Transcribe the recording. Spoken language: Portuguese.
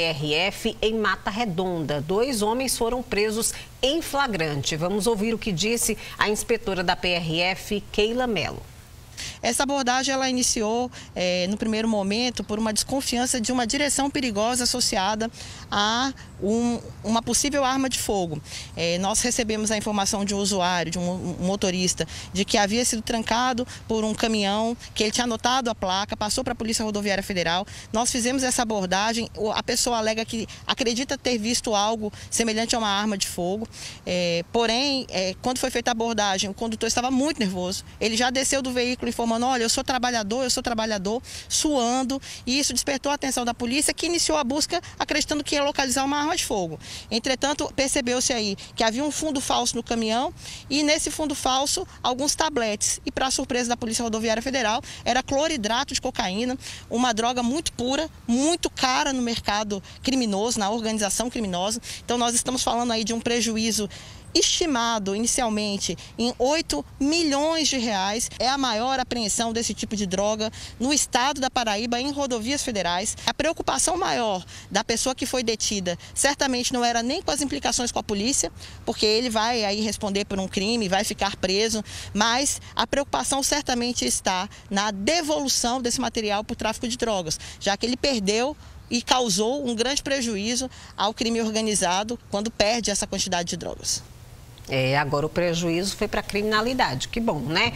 RF em Mata Redonda. Dois homens foram presos em flagrante. Vamos ouvir o que disse a inspetora da PRF, Keila Mello. Essa abordagem ela iniciou é, no primeiro momento por uma desconfiança de uma direção perigosa associada a um, uma possível arma de fogo. É, nós recebemos a informação de um usuário, de um, motorista, de que havia sido trancado por um caminhão, que ele tinha anotado a placa, passou para a Polícia Rodoviária Federal. Nós fizemos essa abordagem, a pessoa alega que acredita ter visto algo semelhante a uma arma de fogo. É, porém, é, quando foi feita a abordagem, o condutor estava muito nervoso. Ele já desceu do veículo informando, olha, eu sou trabalhador, eu sou trabalhador, suando. E isso despertou a atenção da polícia, que iniciou a busca acreditando que ia localizar uma arma de fogo. Entretanto, percebeu-se aí que havia um fundo falso no caminhão e nesse fundo falso alguns tabletes. E para surpresa da Polícia Rodoviária Federal, era cloridrato de cocaína, uma droga muito pura, muito cara no mercado criminoso, na organização criminosa. Então nós estamos falando aí de um prejuízo estimado inicialmente em 8 milhões de reais. É a maior apreensão desse tipo de droga no estado da Paraíba em rodovias federais. A preocupação maior da pessoa que foi detida certamente não era nem com as implicações com a polícia, porque ele vai aí responder por um crime, vai ficar preso, mas a preocupação certamente está na devolução desse material para o tráfico de drogas, já que ele perdeu e causou um grande prejuízo ao crime organizado quando perde essa quantidade de drogas. É, agora o prejuízo foi para a criminalidade. Que bom, né?